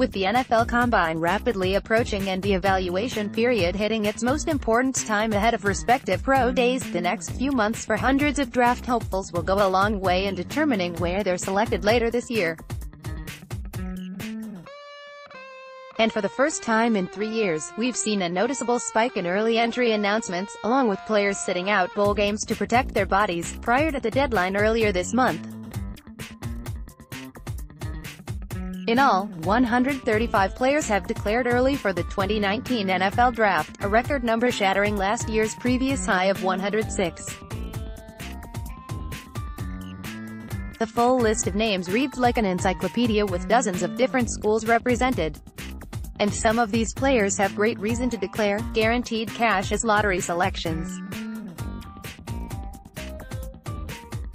With the NFL Combine rapidly approaching and the evaluation period hitting its most important time ahead of respective pro days, the next few months for hundreds of draft hopefuls will go a long way in determining where they're selected later this year. And for the first time in three years, we've seen a noticeable spike in early entry announcements, along with players sitting out bowl games to protect their bodies, prior to the deadline earlier this month. In all, 135 players have declared early for the 2019 NFL Draft, a record number shattering last year's previous high of 106. The full list of names reads like an encyclopedia with dozens of different schools represented. And some of these players have great reason to declare, guaranteed cash as lottery selections.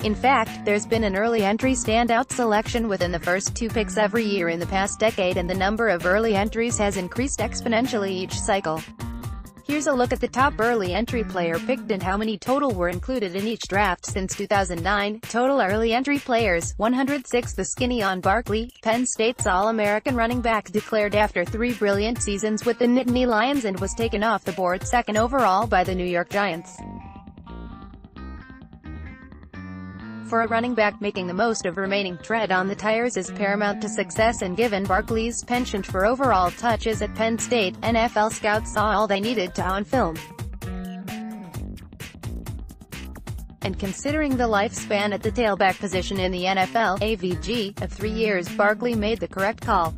In fact, there's been an early entry standout selection within the first two picks every year in the past decade and the number of early entries has increased exponentially each cycle. Here's a look at the top early entry player picked and how many total were included in each draft since 2009. Total early entry players, 106 The Skinny-On Barkley, Penn State's All-American running back declared after three brilliant seasons with the Nittany Lions and was taken off the board second overall by the New York Giants. For a running back making the most of remaining tread on the tires is paramount to success and given Barkley's penchant for overall touches at Penn State, NFL scouts saw all they needed to on film. And considering the lifespan at the tailback position in the NFL, AVG, of three years, Barkley made the correct call.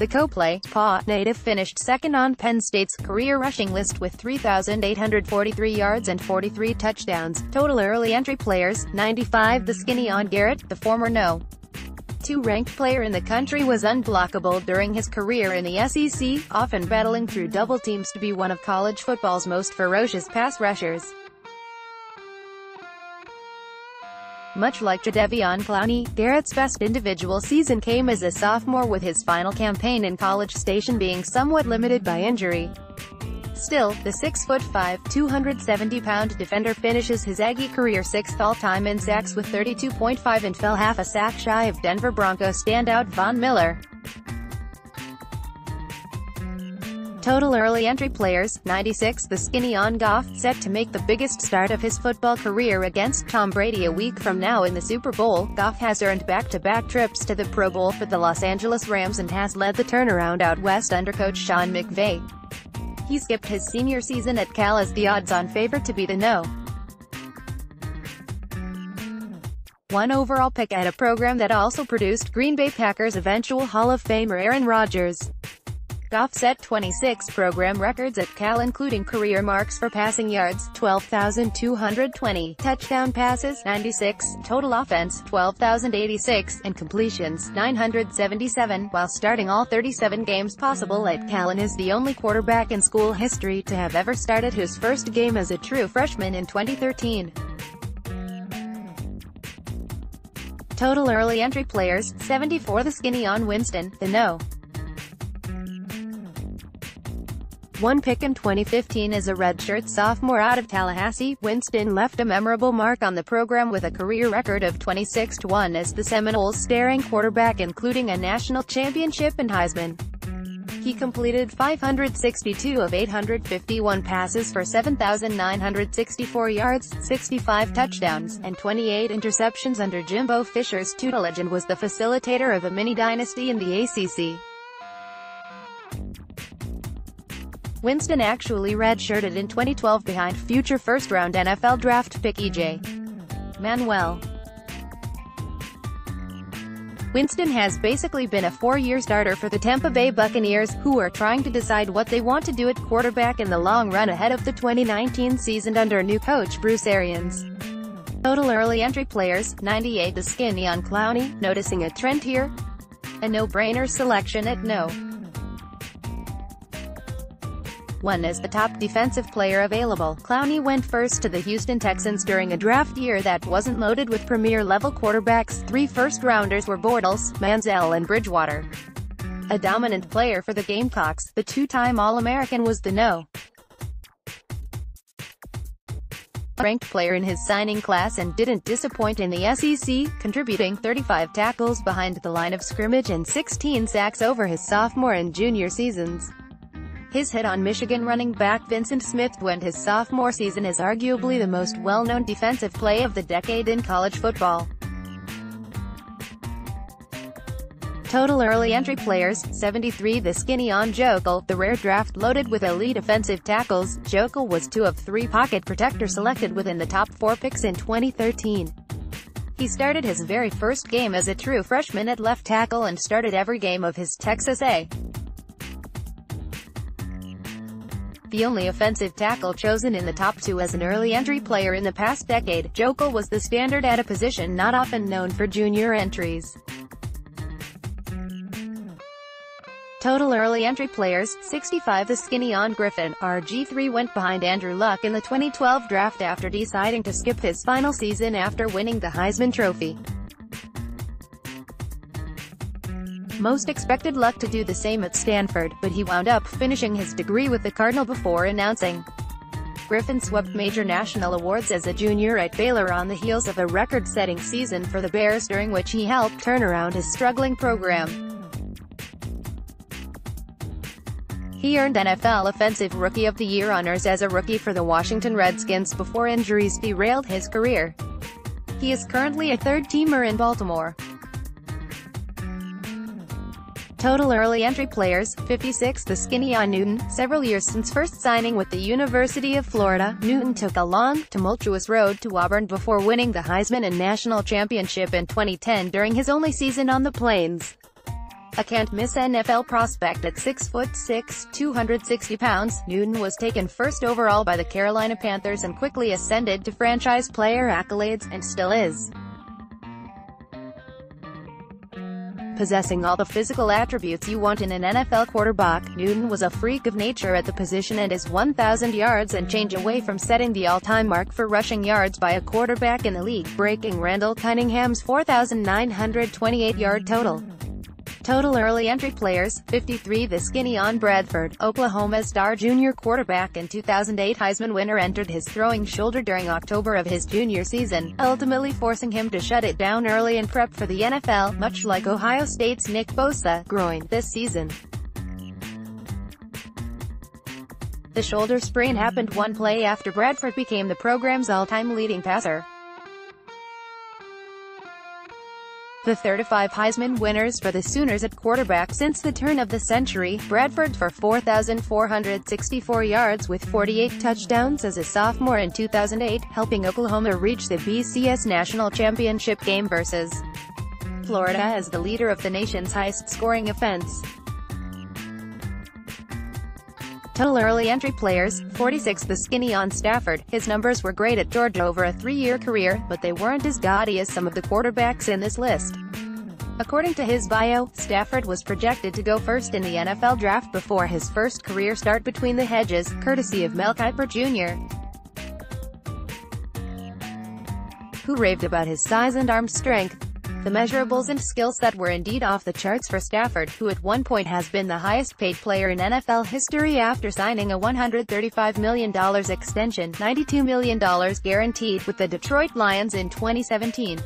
The Coplay, Paw, native finished second on Penn State's career rushing list with 3,843 yards and 43 touchdowns. Total early entry players, 95 The Skinny-On Garrett, the former no. 2 ranked player in the country was unblockable during his career in the SEC, often battling through double teams to be one of college football's most ferocious pass rushers. Much like Jadeveon Clowney, Garrett's best individual season came as a sophomore with his final campaign in College Station being somewhat limited by injury. Still, the 6'5", 270-pound defender finishes his Aggie career sixth all-time in sacks with 32.5 and fell half a sack shy of Denver Broncos standout Von Miller. Total early entry players, 96 The Skinny-On Goff, set to make the biggest start of his football career against Tom Brady a week from now in the Super Bowl. Goff has earned back-to-back -back trips to the Pro Bowl for the Los Angeles Rams and has led the turnaround out west under coach Sean McVay. He skipped his senior season at Cal as the odds-on favorite to be the no. One overall pick at a program that also produced Green Bay Packers eventual Hall of Famer Aaron Rodgers. Goff set 26 program records at Cal including career marks for passing yards, 12,220, touchdown passes, 96, total offense, 12,086, and completions, 977, while starting all 37 games possible at Cal and is the only quarterback in school history to have ever started his first game as a true freshman in 2013. Total early entry players, 74 The Skinny-On Winston, the no. One pick in 2015 as a redshirt sophomore out of Tallahassee, Winston left a memorable mark on the program with a career record of 26-1 as the Seminoles' staring quarterback including a national championship and Heisman. He completed 562 of 851 passes for 7,964 yards, 65 touchdowns, and 28 interceptions under Jimbo Fisher's tutelage and was the facilitator of a mini-dynasty in the ACC. Winston actually redshirted in 2012 behind future first-round NFL draft pick E.J. Manuel. Winston has basically been a four-year starter for the Tampa Bay Buccaneers, who are trying to decide what they want to do at quarterback in the long run ahead of the 2019 season under new coach Bruce Arians. Total early entry players, 98 The Skinny-On Clowney, noticing a trend here? A no-brainer selection at no. 1 as the top defensive player available. Clowney went first to the Houston Texans during a draft year that wasn't loaded with premier-level quarterbacks. Three first-rounders were Bortles, Manziel and Bridgewater. A dominant player for the Gamecocks, the two-time All-American was the no. ranked player in his signing class and didn't disappoint in the SEC, contributing 35 tackles behind the line of scrimmage and 16 sacks over his sophomore and junior seasons. His hit on Michigan running back Vincent Smith went his sophomore season as arguably the most well-known defensive play of the decade in college football. Total early entry players, 73 The skinny on Joeckel, the rare draft loaded with elite offensive tackles, Joeckel was two of three pocket protectors selected within the top four picks in 2013. He started his very first game as a true freshman at left tackle and started every game of his Texas A. The only offensive tackle chosen in the top two as an early entry player in the past decade, Joeckel was the standard at a position not often known for junior entries. Total early entry players, 65 The skinny on Griffin, RG3 went behind Andrew Luck in the 2012 draft after deciding to skip his final season after winning the Heisman Trophy. Most expected Luck to do the same at Stanford, but he wound up finishing his degree with the Cardinal before announcing. Griffin swept major national awards as a junior at Baylor on the heels of a record-setting season for the Bears during which he helped turn around his struggling program. He earned NFL Offensive Rookie of the Year honors as a rookie for the Washington Redskins before injuries derailed his career. He is currently a third-teamer in Baltimore. Total early entry players, 56 The skinny on Newton, several years since first signing with the University of Florida, Newton took a long, tumultuous road to Auburn before winning the Heisman and national championship in 2010 during his only season on the Plains. A can't-miss NFL prospect at 6 foot 6, 260 pounds, Newton was taken first overall by the Carolina Panthers and quickly ascended to franchise player accolades, and still is. Possessing all the physical attributes you want in an NFL quarterback, Newton was a freak of nature at the position and is 1,000 yards and change away from setting the all-time mark for rushing yards by a quarterback in the league, breaking Randall Cunningham's 4,928-yard total. Total early entry players, 53 The skinny on Bradford, Oklahoma star junior quarterback and 2008 Heisman winner entered his throwing shoulder during October of his junior season, ultimately forcing him to shut it down early and prep for the NFL, much like Ohio State's Nick Bosa, groin, this season. The shoulder sprain happened one play after Bradford became the program's all-time leading passer. The 35 Heisman winners for the Sooners at quarterback since the turn of the century, Bradford for 4,464 yards with 48 touchdowns as a sophomore in 2008, helping Oklahoma reach the BCS National Championship game versus Florida as the leader of the nation's highest-scoring offense. Total early entry players, 46 The skinny on Stafford, his numbers were great at Georgia over a three-year career, but they weren't as gaudy as some of the quarterbacks in this list. According to his bio, Stafford was projected to go first in the NFL draft before his first career start between the hedges, courtesy of Mel Kiper Jr., who raved about his size and arm strength. The measurables and skill set were indeed off the charts for Stafford, who at one point has been the highest-paid player in NFL history after signing a $135 million extension, $92 million guaranteed with the Detroit Lions in 2017.